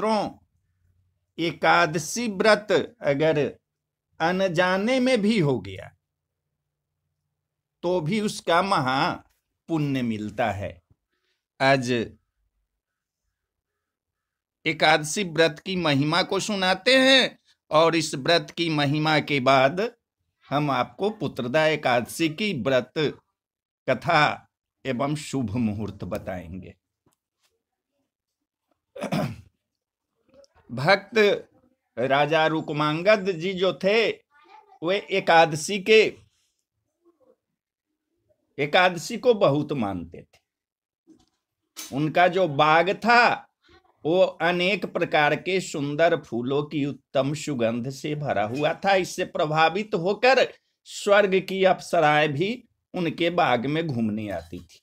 मित्रों एकादशी व्रत अगर अनजाने में भी हो गया तो भी उसका महा पुण्य मिलता है। आज एकादशी व्रत की महिमा को सुनाते हैं और इस व्रत की महिमा के बाद हम आपको पुत्रदा एकादशी की व्रत, कथा एवं शुभ मुहूर्त बताएँगे। भक्त राजा रुकमांगद जी जो थे, वे एकादशी के, एकादशी को बहुत मानते थे। उनका जो बाग था, वो अनेक प्रकार के सुंदर फूलों की उत्तम सुगंध से भरा हुआ था। इससे प्रभावित होकर स्वर्ग की अप्सराएँ भी उनके बाग में घूमने आती थी।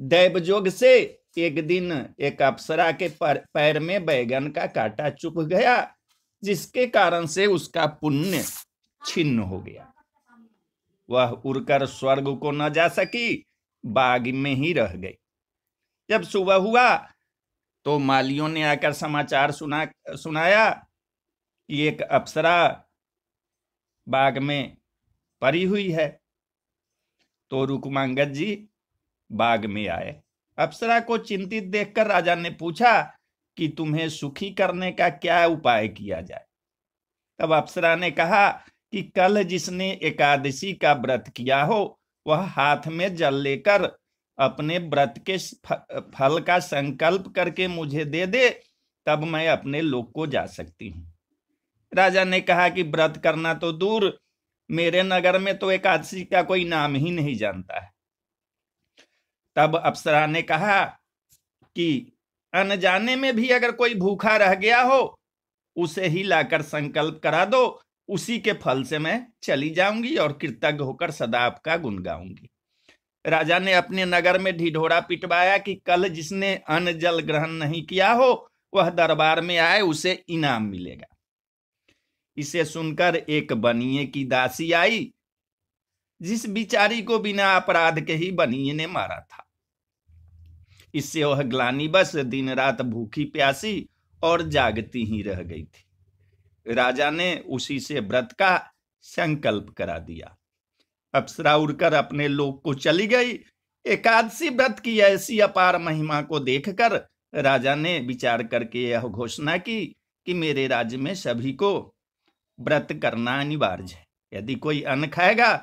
दैवजोग से एक दिन एक अप्सरा के पैर में बैगन का कांटा चुप गया, जिसके कारण से उसका पुण्य छिन्न हो गया। वह उड़कर स्वर्ग को न जा सकी, बाग में ही रह गई। जब सुबह हुआ तो मालियों ने आकर समाचार सुना, सुनाया कि एक अप्सरा बाग में परी हुई है। तो रुकमांगद जी बाग में आए। अप्सरा को चिंतित देखकर राजा ने पूछा कि तुम्हें सुखी करने का क्या उपाय किया जाए? तब अप्सरा ने कहा कि कल जिसने एकादशी का व्रत किया हो, वह हाथ में जल लेकर अपने व्रत के फल का संकल्प करके मुझे दे दे, तब मैं अपने लोक को जा सकती हूँ। राजा ने कहा कि व्रत करना तो दूर, मेरे नगर में तो एकादशी का कोई नाम ही नहीं जानता है। तब अप्सरा ने कहा कि अनजाने में भी अगर कोई भूखा रह गया हो, उसे ही लाकर संकल्प करा दो। उसी के फल से मैं चली जाऊँगी और कृतज्ञ होकर सदा आपका गुण गाऊँगी। राजा ने अपने नगर में ढिढोरा पिटवाया कि कल जिसने अन्न जल ग्रहण नहीं किया हो, वह दरबार में आए, उसे इनाम मिलेगा। इसे सुनकर एक बनिए की दासी आई, जिस बिचारी को बिना अपराध के ही बनिए ने मारा था। इससे वह ग्लानी बस दिन रात भूखी प्यासी और जागती ही रह गई थी। राजा ने उसी से व्रत का संकल्प करा दिया। अप्सरा उड़कर अपने लोक को चली गई। एकादशी व्रत की ऐसी अपार महिमा को देखकर राजा ने विचार करके यह घोषणा की कि मेरे राज्य में सभी को व्रत करना अनिवार्य है। यदि कोई अन्न खाएगा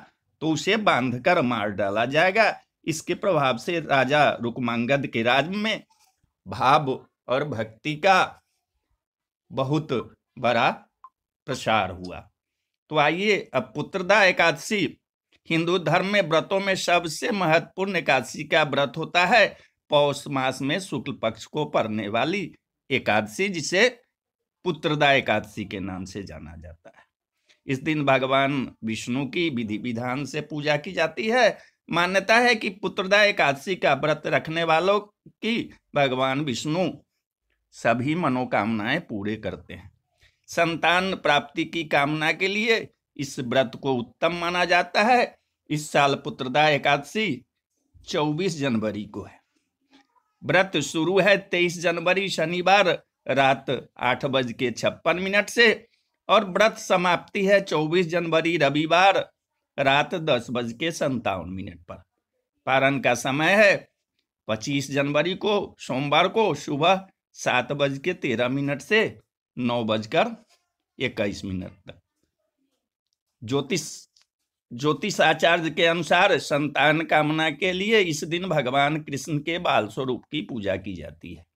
तो उसे बांधकर मार डाला जाएगा। इसके प्रभाव से राजा रुकमांगद के राज्य में भाव और भक्ति का बहुत बड़ा प्रसार हुआ। तो आइए अब पुत्रदा एकादशी। हिंदू धर्म में व्रतों में सबसे महत्वपूर्ण एकादशी का व्रत होता है पौष मास में शुक्ल पक्ष को पड़ने वाली एकादशी, जिसे पुत्रदा एकादशी के नाम से जाना जाता है। इस दिन भगवान विष्णु की विधि विधान से पूजा की जाती है। मान्यता है कि पुत्रदा एकादशी का व्रत रखने वालों की भगवान विष्णु सभी मनोकामनाएँ पूरे करते हैं। संतान प्राप्ति की कामना के लिए इस व्रत को उत्तम माना जाता है। इस साल पुत्रदा एकादशी 24 जनवरी को है। व्रत शुरू है 23 जनवरी शनिवार रात आठ बज के छप्पन मिनट से और व्रत समाप्ति है 24 जनवरी रविवार रात दस बज के संतावन मिनट पर। पारण का समय है 25 जनवरी को, सोमवार को सुबह सात बज के तेरह मिनट से नौ बजकर इक्कीस मिनट तक। ज्योतिष ज्योतिष आचार्य के अनुसार संतान कामना के लिए इस दिन भगवान कृष्ण के बाल स्वरूप की पूजा की जाती है।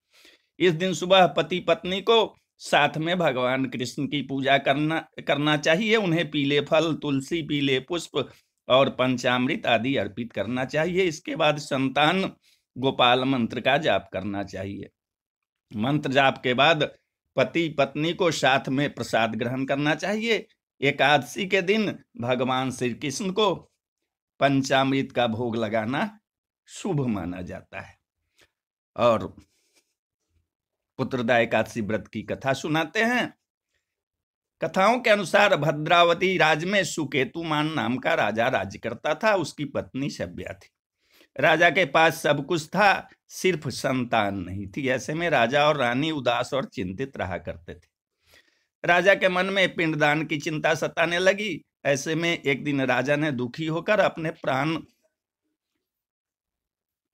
इस दिन सुबह पति पत्नी को साथ में भगवान कृष्ण की पूजा करना करना चाहिए, उन्हें पीले फल, तुलसी, पीले पुष्प और पंचामृत आदि अर्पित करना चाहिए। इसके बाद संतान गोपाल मंत्र का जाप करना चाहिए। मंत्र जाप के बाद पति पत्नी को साथ में प्रसाद ग्रहण करना चाहिए। एकादशी के दिन भगवान श्री कृष्ण को पंचामृत का भोग लगाना शुभ माना जाता है। और पुत्रदा एकादशी व्रत की कथा सुनाते हैं। कथाओं के अनुसार भद्रावती राज में सुकेतुमान नाम का राजा राज्य करता था, उसकी पत्नी सभ्या थी। राजा के पास सब कुछ था, सिर्फ़ संतान नहीं थी। ऐसे में राजा और रानी उदास और चिंतित रहा करते थे। राजा के मन में पिंडदान की चिंता सताने लगी। ऐसे में एक दिन राजा ने दुखी होकर अपने प्राण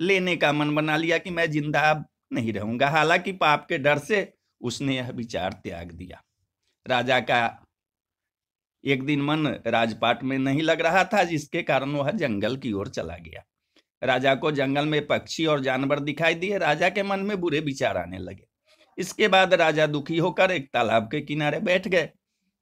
लेने का मन बना लिया कि मैं ज़िंदा नहीं रहूँगा। हालाँकि पाप के डर से उसने यह विचार त्याग दिया। राजा का एक दिन मन राजपाट में नहीं लग रहा था, जिसके कारण वह जंगल की ओर चला गया। राजा को जंगल में पक्षी और जानवर दिखाई दिए। राजा के मन में बुरे विचार आने लगे। इसके बाद राजा दुखी होकर एक तालाब के किनारे बैठ गए।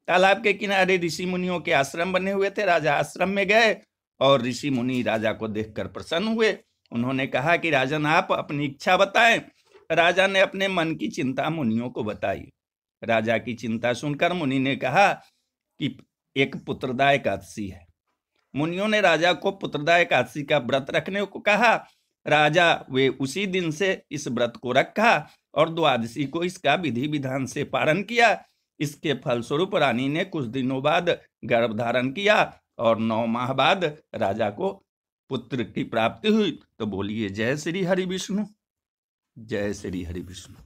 तालाब के किनारे ऋषि मुनियों के आश्रम बने हुए थे। राजा आश्रम में गए और ऋषि मुनि राजा को देखकर प्रसन्न हुए। उन्होंने कहा कि, राजन, आप अपनी इच्छा बताएँ। राजा ने अपने मन की चिंता मुनियों को बताई। राजा की चिंता सुनकर मुनि ने कहा कि, एक पुत्रदा एकादशी है। मुनियों ने राजा को पुत्रदा एकादशी का व्रत रखने को कहा। राजा, वे उसी दिन से इस व्रत को रखा और द्वादशी को इसका विधि विधान से पालन किया। इसके फलस्वरूप रानी ने कुछ दिनों बाद गर्भ धारण किया और नौ माह बाद राजा को पुत्र की प्राप्ति हुई तो बोलिए जय श्री हरि विष्णु। जय श्री हरि विष्णु।